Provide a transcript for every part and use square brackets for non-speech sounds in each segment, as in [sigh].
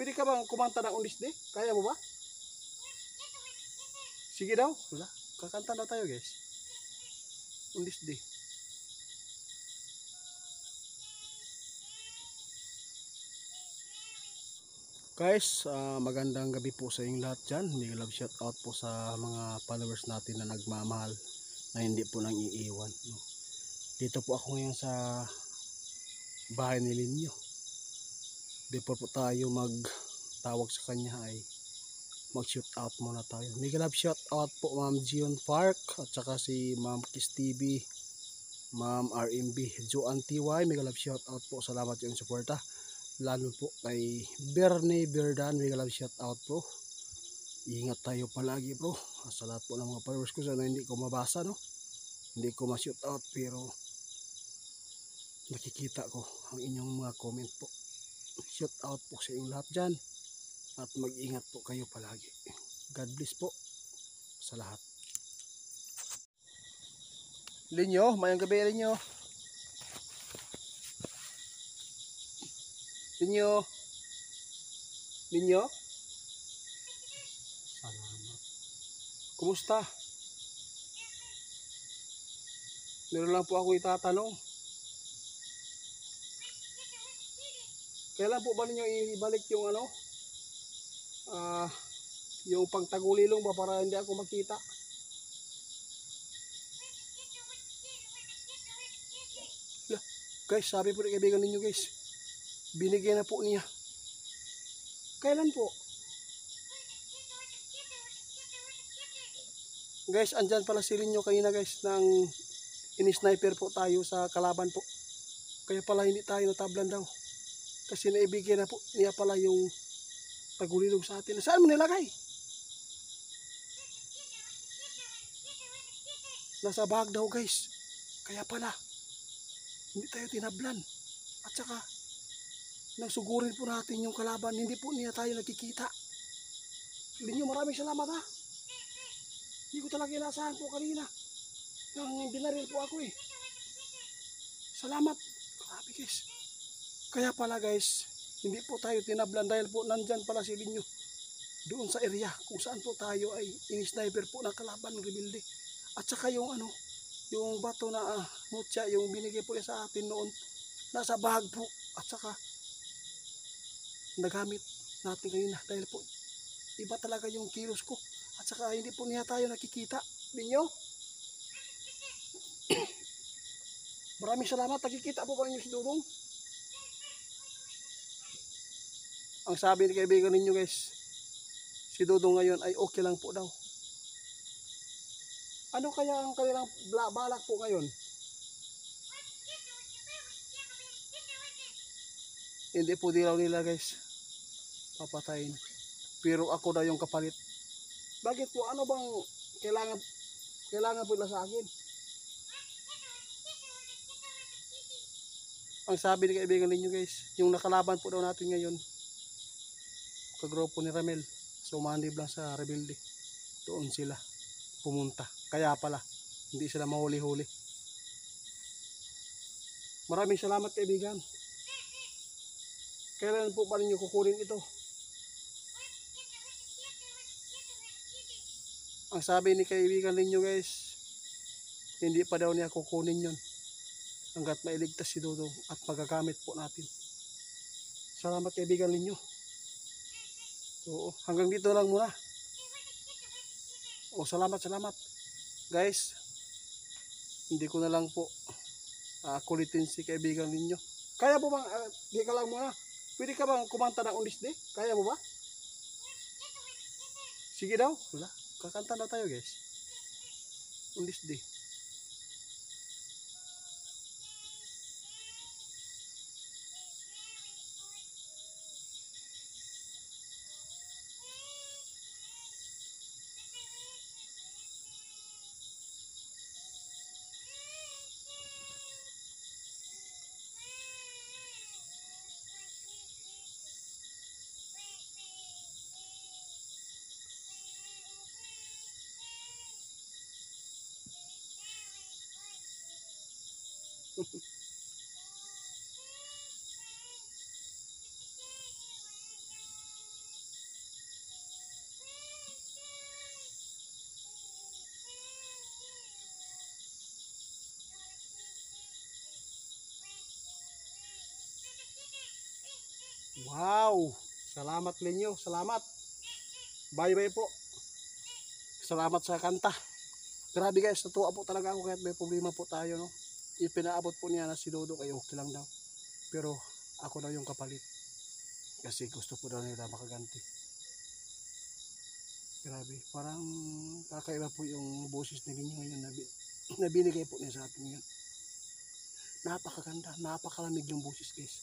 Pwede ka bang kumanta ng Undis Day? Kaya mo ba? Sige daw. Wala. Kakanta na tayo guys. Undis Day. Guys, ah, magandang gabi po sa inyong lahat dyan. May love shout out po sa mga followers natin na nagmamahal na hindi po nang iiwan. Dito po ako ngayon sa bahay ni Linyo. Before po tayo magtawag sa kanya ay mag shout out muna tayo. May love shout out po Ma'am Gion Park at saka si Ma'am Kiss TV, Ma'am RMB, Joan TY. May love shout out po. Salamat yung suporta lalo po kay Bernie Berdan may love shout out po ingat tayo palagi bro sa lahat po ng mga followers ko sana hindi ko mabasa no hindi ko ma-shout out pero nakikita ko ang inyong mga comment po shout out po sa inyong lahat dyan at mag-ingat po kayo palagi God bless po sa lahat Linyo, mayang gabi Linyo Linyo. Linyo? Salamat. Kumusta? Meron lang po ako itatanong. Kailan po ba ninyo ibalik yung ano? Ah, yung pangtagulilong ba para hindi ako makita? Yeah. Guys, sabi po ng kaibigan ninyo guys, binigyan na po niya. Kailan po? Guys, andyan pala si Rinyo kanina guys nang ini-sniper po tayo sa kalaban po. Kaya pala hindi tayo natablan daw. Kasi naibigyan na po niya pala yung tagulilog sa atin. Saan mo nilagay? Nasa bag daw guys. Kaya pala hindi tayo tinablan. At saka nang sugurin po natin yung kalaban, hindi po niya tayo nakikita. Linyo, maraming salamat ha. Hindi ko talaga inasahan po kanina. Nang binaril po ako eh. Salamat. Grabe guys. Kaya pala guys, hindi po tayo tinablan dahil po nandyan pala si Linyo. Doon sa area kung saan po tayo ay in-sniper po ng kalaban ng rebilde. At saka yung ano, yung bato na ah, mutya, yung binigay po sa atin noon, nasa bag po. At saka nagamit natin ngayon na dahil po iba talaga yung kilos ko at saka hindi po niya tayo nakikita ninyo [coughs] maraming salamat nakikita po ba ninyo si Dudong ang sabi ni kaibigan ninyo guys si Dudong ngayon ay okay lang po daw. Ano kaya ang kanilang balak po ngayon? Hindi po dilaw nila guys. Papatayin. Pero ako daw yung kapalit. Bakit po? Ano bang kailangan kailangan po nila sa akin? Ang sabi ni kaibigan ninyo guys yung nakalaban po daw natin ngayon kagrupo ni Ramel sumanib lang sa rebelde doon sila pumunta kaya pala hindi sila mahuli-huli maraming salamat kaibigan Kailan po pa ninyo kukunin ito? Ang sabi ni kaibigan ninyo guys, hindi pa daw niya kukunin yon hanggat mailigtas si Dudong at magagamit po natin. Salamat kaibigan ninyo. Oo, hanggang dito lang muna. O salamat, salamat. Guys, hindi ko na lang po uh, kulitin si kaibigan ninyo. Kaya po bang, uh, di ka lang muna. Pwede ka bang kumanta ng Undis Day? Kaya mo ba? Sige daw. Wala. Kakanta na tayo guys. Undis Day. Wow! Salamat ninyo. Salamat. Bye-bye po. Salamat sa kanta. Grabe guys, natuwa po talaga ako kahit may problema po tayo. No? Ipinaabot po niya na si Dodo kay okay lang daw. Pero ako na yung kapalit. Kasi gusto po daw nila makaganti. Grabe, parang kakaiba po yung boses ni Linyo ngayon na, na binigay po niya sa atin ngayon. Napakaganda, napakalamig yung boses guys.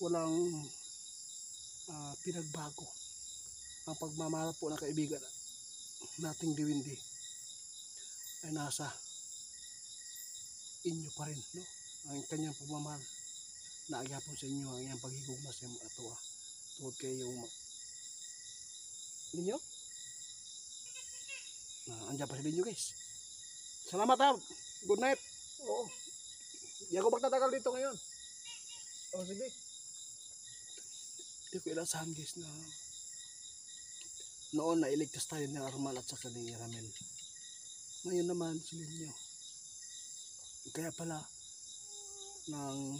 Walang ah, pinagbago. Ang pagmamahal po ng kaibigan nating diwindi ay nasa inyo pa rin, no? Ang kanyang pagmamahal na agyapon sa inyo ang iyang paghigugma sa mga tuwa. Tungkol kayo yung ninyo? Na andyan pa sa inyo guys. Salamat ha. Good night. Oo. Hindi ako magtatagal dito ngayon. O sige. Hindi ko ilasahan guys na noon na iligtas tayo ni Armal at saka ni Ramel. Ngayon naman si Linyo. Kaya pala nang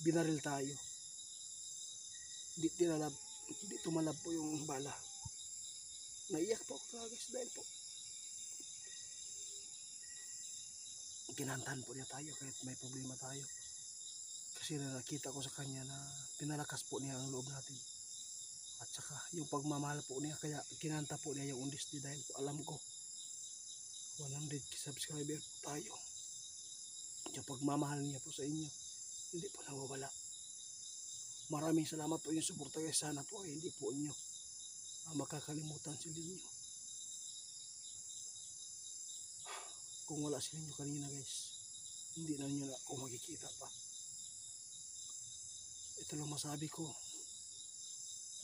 binaril tayo. Hindi tinalab, hindi tumalab po yung bala. Naiyak po ako guys dahil po. Kinantahan po niya tayo kahit may problema tayo. Kasi na nakita ko sa kanya na pinalakas po niya ang loob natin. At saka yung pagmamahal po niya kaya kinanta po niya yung undis dahil po alam ko 100 subscriber tayo. Yung pagmamahal niya po sa inyo hindi po nawawala. Maraming salamat po yung suporta guys. Sana po ay hindi po inyo ang makakalimutan si Linyo. Kung wala si Linyo kanina guys, hindi na nyo na ako makikita pa. Ito lang masabi ko.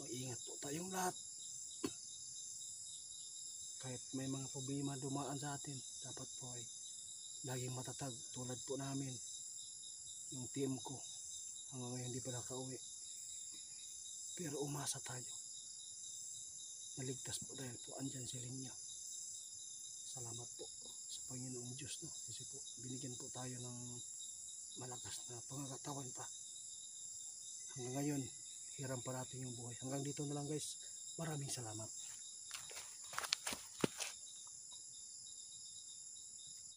Mag-ingat po tayong lahat. [clears throat] Kahit may mga problema dumaan sa atin, dapat po ay laging matatag tulad po namin yung team ko. Hanggang ngayon hindi pa nakauwi. Pero umasa tayo. Naligtas po dahil po andyan si Linya. Salamat po sa Panginoong Diyos no? kasi po binigyan po tayo ng malakas na pangangatawan pa. Hanggang ngayon hiram pa natin yung buhay. Hanggang dito na lang guys. Maraming salamat